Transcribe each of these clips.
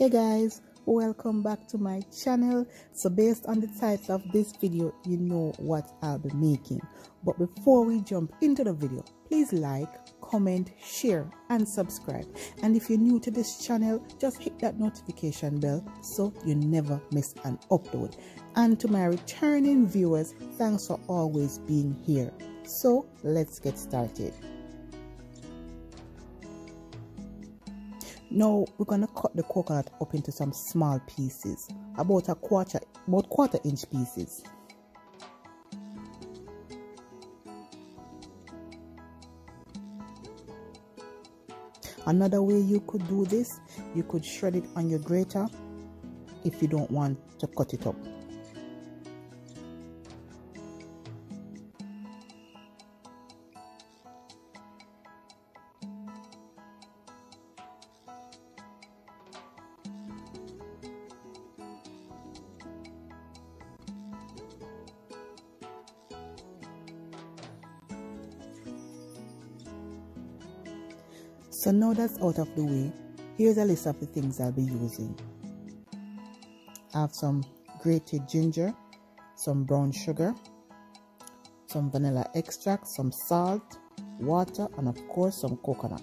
hey guys welcome back to my channel. So based on the title of this video you know what i'll be making. But before we jump into the video please like comment share and subscribe. And if you're new to this channel just hit that notification bell so you never miss an upload. And to my returning viewers thanks for always being here. So let's get started Now we're gonna cut the coconut up into some small pieces, about a quarter, about quarter inch pieces. Another way you could do this, you could shred it on your grater if you don't want to cut it up. So now that's out of the way, here's a list of the things I'll be using. I have some grated ginger, some brown sugar, some vanilla extract, some salt, water, and of course some coconut.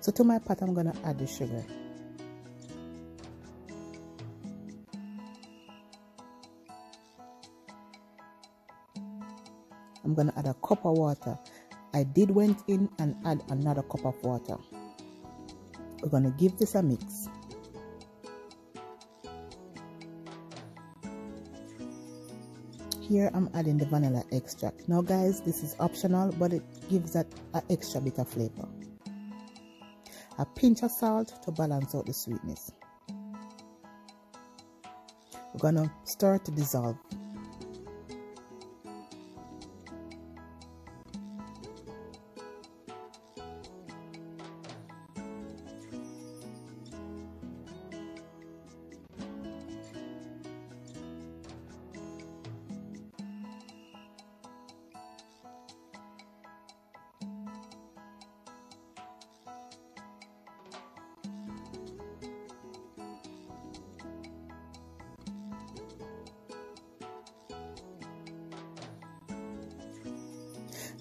So to my pot, I'm gonna add the sugar. Going to add a cup of water. I did went in and add another cup of water. We're going to give this a mix. Here I'm adding the vanilla extract. Now guys, this is optional, but it gives that an extra bit of flavor. A pinch of salt to balance out the sweetness. We're gonna start to dissolve.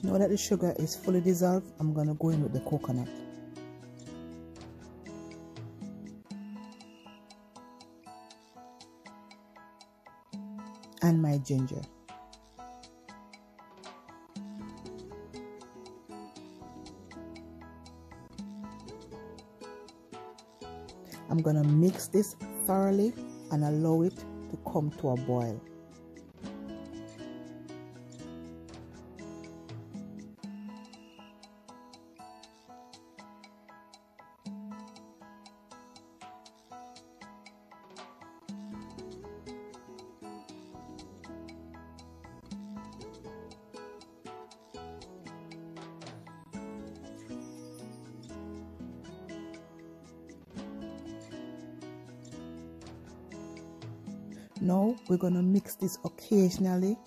Now that the sugar is fully dissolved, I'm going to go in with the coconut. And my ginger. I'm going to mix this thoroughly and allow it to come to a boil. Now we're going to mix this occasionally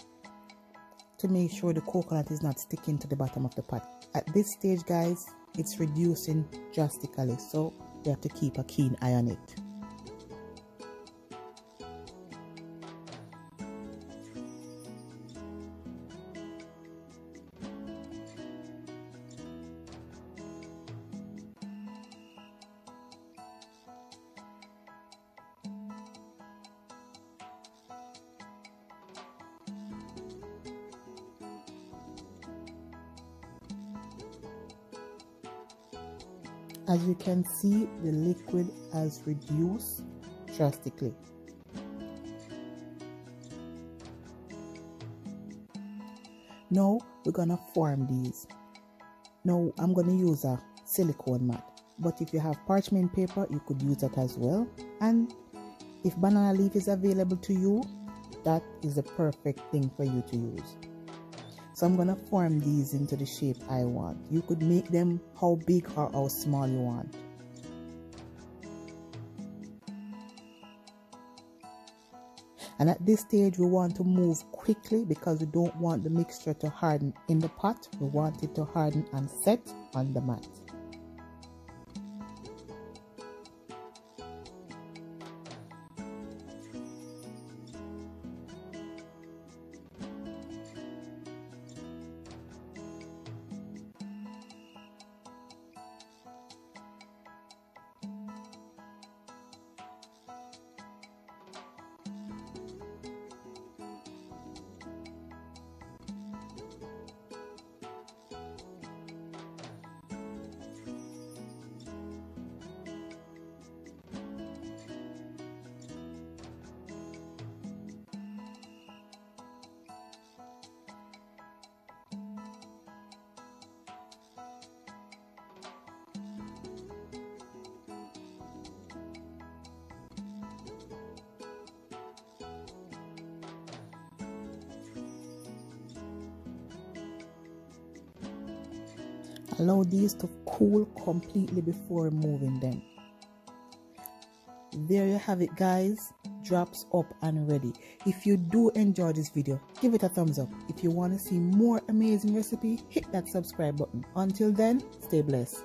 to make sure the coconut is not sticking to the bottom of the pot. At this stage guys, it's reducing drastically so you have to keep a keen eye on it. As you can see, the liquid has reduced drastically. Now we're gonna form these. Now I'm gonna use a silicone mat, but if you have parchment paper, you could use that as well. And if banana leaf is available to you, that is the perfect thing for you to use. So I'm going to form these into the shape I want. You could make them how big or how small you want. and at this stage we want to move quickly because we don't want the mixture to harden in the pot we want it to harden and set on the mat allow these to cool completely before removing them. There you have it guys. Drops up and ready. If you do enjoy this video give it a thumbs up. If you want to see more amazing recipe hit that subscribe button. Until then stay blessed